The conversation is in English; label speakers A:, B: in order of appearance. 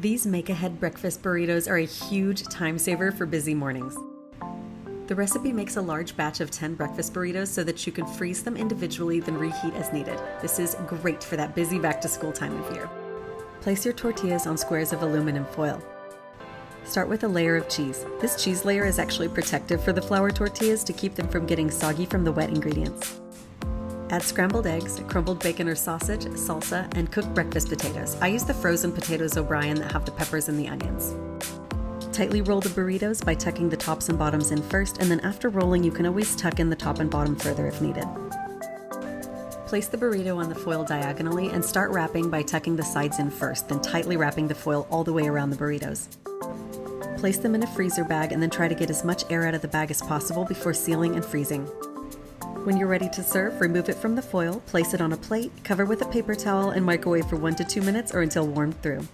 A: These make ahead breakfast burritos are a huge time saver for busy mornings. The recipe makes a large batch of 10 breakfast burritos so that you can freeze them individually, then reheat as needed. This is great for that busy back to school time of year. Place your tortillas on squares of aluminum foil. Start with a layer of cheese. This cheese layer is actually protective for the flour tortillas to keep them from getting soggy from the wet ingredients. Add scrambled eggs, crumbled bacon or sausage, salsa, and cooked breakfast potatoes. I use the frozen potatoes O'Brien that have the peppers and the onions. Tightly roll the burritos by tucking the tops and bottoms in first, and then after rolling, you can always tuck in the top and bottom further if needed. Place the burrito on the foil diagonally and start wrapping by tucking the sides in first, then tightly wrapping the foil all the way around the burritos. Place them in a freezer bag and then try to get as much air out of the bag as possible before sealing and freezing. When you're ready to serve, remove it from the foil, place it on a plate, cover with a paper towel, and microwave for 1 to 2 minutes or until warmed through.